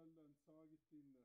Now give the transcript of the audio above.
tünelden sağa gittiğinde.